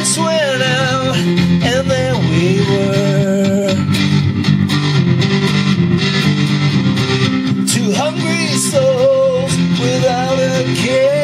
I swear now, and there we were. Two hungry souls without a care.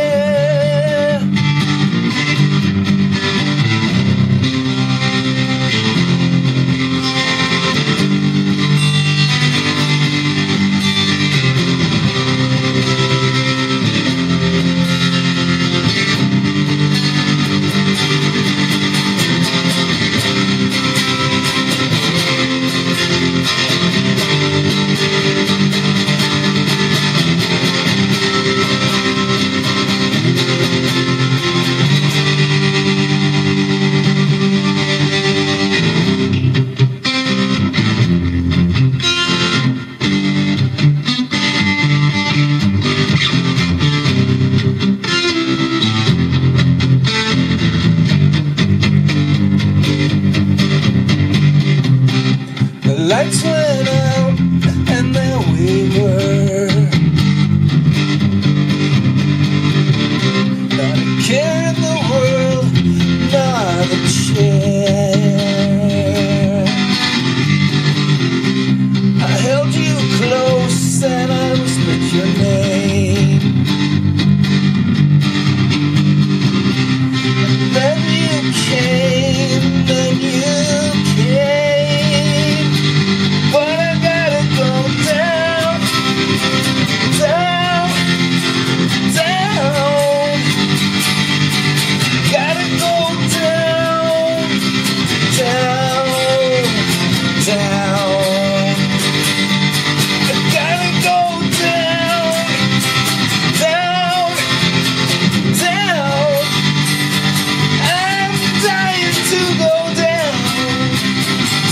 nights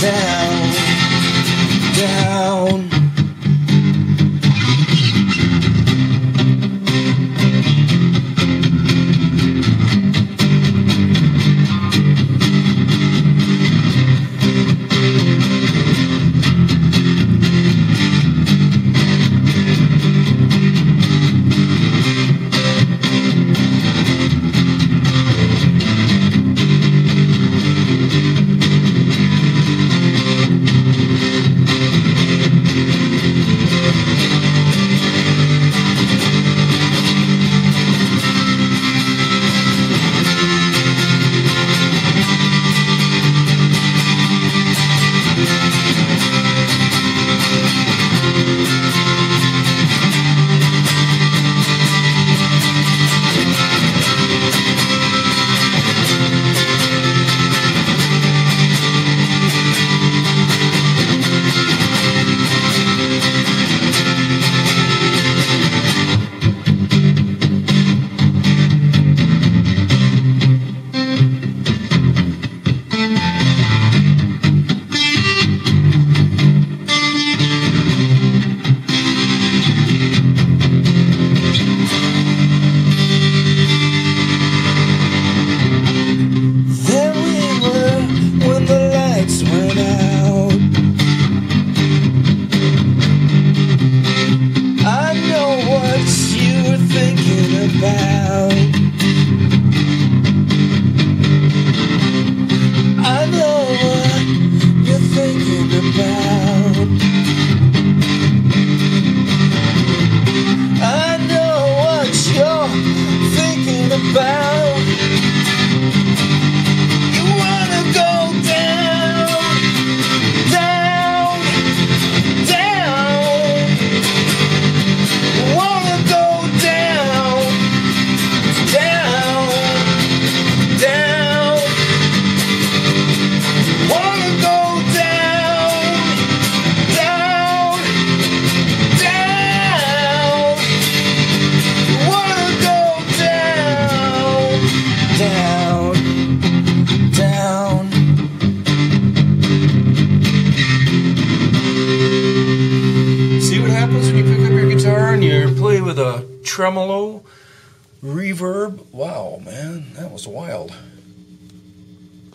Yeah. down, down. See what happens when you pick up your guitar and you play with a tremolo reverb? Wow, man, that was wild.